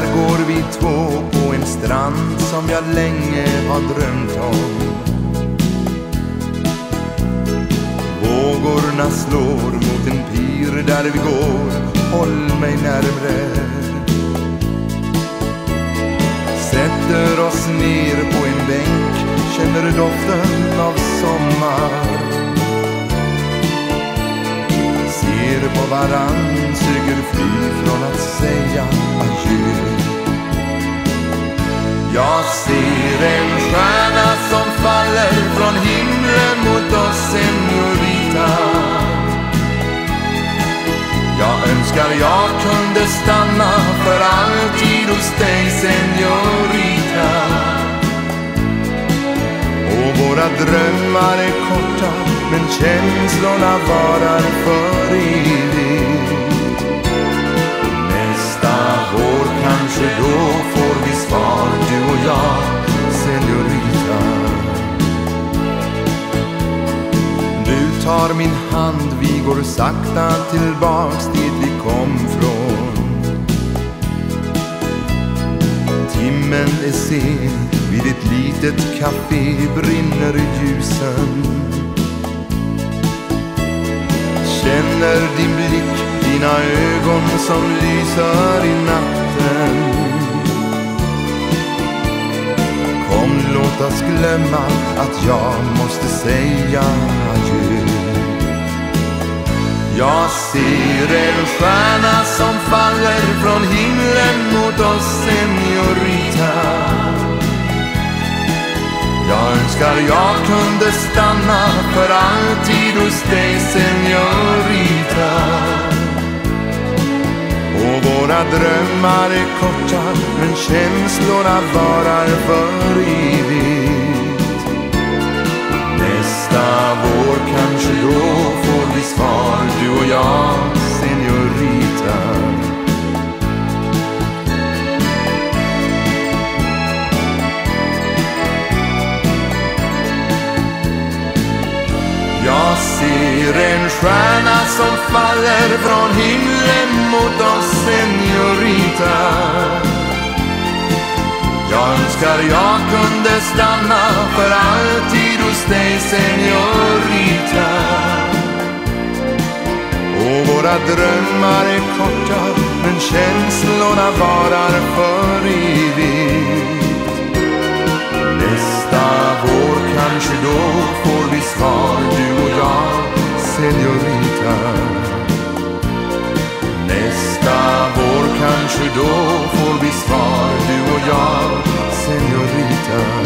Där går vi två på en strand som jag länge har drömt om. Vågorna slår mot en pir där vi går. Håll mig närmre. Sätter oss ner på en bänk Känner doften av sommar. Ser på varann, söker fly från att säga önskar jag kunde stanna för alltid hos dig, senorita. Och våra drömmar är korta, men känslorna varar för evigt. Nästa vår kanske då får vi svar, du och jag, senorita. Du tar min hand, vi går sakta tillbaks dit kom från. Timmen är sen, vid ett litet café brinner ljusen. Känner din blick, dina ögon som lyser i natten. Kom, låt oss glömma att jag måste säga adjö. Jag ser en stjärna som faller från himlen mot oss, senorita jag önskar jag kunde stanna för alltid hos dig, senorita Och våra drömmar är korta, men känslorna varar för evigt. Ser en stjärna som faller från himlen mot oss, senorita. Jag önskar jag kunde stanna för alltid hos dig, senorita. Och våra drömmar är korta, men känslorna varar för då får vi svar, du och jag, senorita. Nästa vår kanske då får vi svar, du och jag, senorita.